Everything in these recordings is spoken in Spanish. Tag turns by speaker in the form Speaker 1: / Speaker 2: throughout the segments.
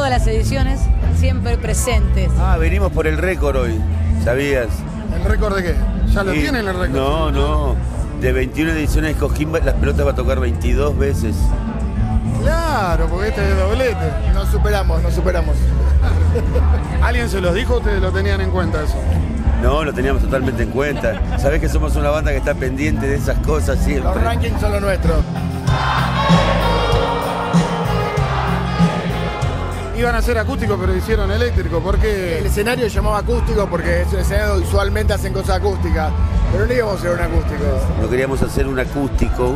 Speaker 1: las ediciones, siempre presentes.
Speaker 2: Ah, venimos por el récord hoy, ¿sabías?
Speaker 3: ¿El récord de qué? ¿Ya lo
Speaker 2: Sí.
Speaker 3: tienen el récord?
Speaker 2: No, no. De 21 ediciones de Coquimba, las pelotas va a tocar 22 veces.
Speaker 3: Claro, porque este es doblete.
Speaker 4: Nos superamos, nos superamos.
Speaker 3: ¿Alguien se los dijo o ustedes lo tenían en cuenta eso?
Speaker 2: No, lo teníamos totalmente en cuenta. Sabés que somos una banda que está pendiente de esas cosas
Speaker 4: Los
Speaker 2: siempre.
Speaker 4: rankings son los nuestros.
Speaker 3: Iban a ser acústicos, pero hicieron eléctrico. ¿Por
Speaker 4: El
Speaker 3: qué?
Speaker 4: escenario se llamaba acústico porque es un escenario donde usualmente hacen cosas acústicas. Pero no íbamos a hacer un acústico.
Speaker 2: No queríamos hacer un acústico,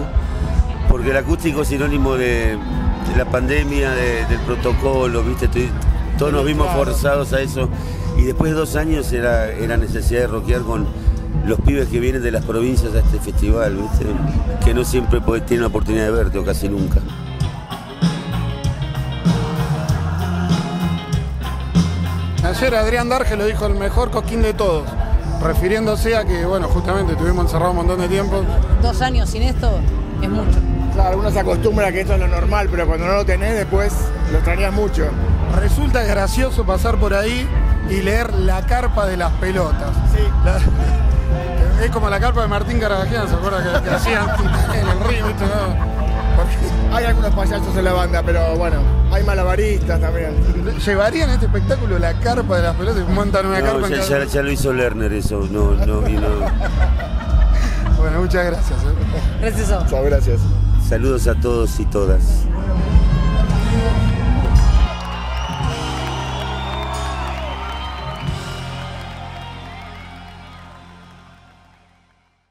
Speaker 2: porque el acústico es sinónimo de, de la pandemia, de- del protocolo, ¿viste? Estoy- todos nos vimos
Speaker 4: Claro.
Speaker 2: forzados a eso. Y después de dos años era, era necesidad de rockear con los pibes que vienen de las provincias a este festival, ¿viste? Que no siempre podés- tienen la oportunidad de verte, o casi nunca.
Speaker 3: Ayer Adrián Darge lo dijo el mejor coquín de todos, refiriéndose a que, bueno, justamente estuvimos encerrados un montón de tiempo.
Speaker 1: Dos años sin esto es mucho.
Speaker 4: Claro, uno se acostumbra a que esto es lo normal, pero cuando no lo tenés después lo extrañas mucho.
Speaker 3: Resulta gracioso pasar por ahí y leer la carpa de las pelotas.
Speaker 4: Sí.
Speaker 3: La- es como la carpa de Martín Carvajal, ¿se acuerdan que, que hacían en el río? ¿viste? No, porque-
Speaker 4: Hay algunos payasos en la banda, pero bueno, hay malabaristas también.
Speaker 3: ¿Llevarían este espectáculo la carpa de las pelotas y montan una
Speaker 2: No,
Speaker 3: carpa en
Speaker 2: ya,
Speaker 3: cada-
Speaker 2: ya- ya lo hizo Lerner eso, no, no, y no.
Speaker 3: Bueno, muchas gracias. ¿eh?
Speaker 1: Gracias a vos.
Speaker 4: Gracias.
Speaker 2: Saludos a todos y todas.